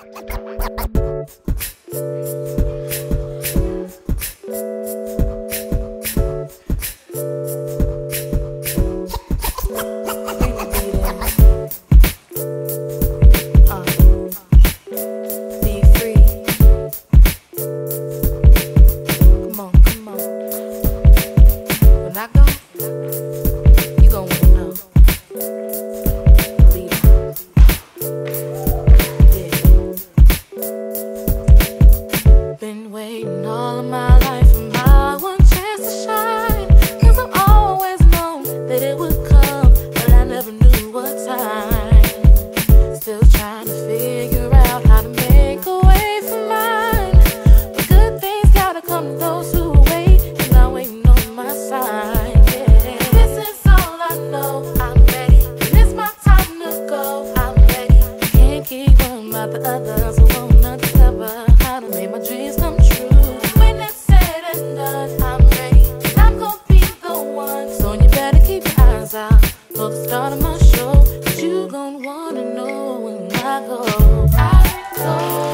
Thank you. trying to figure out how to make a way for mine. But good things gotta come to those who wait, and I'm waiting on my sign. This is all I know. I'm ready, and it's my time to go. I'm ready. Can't keep discover how to make my dreams come true. When it's said and done, I'm ready, I'm gonna be the one. So you better keep your eyes out for the start of my show do and go, I go.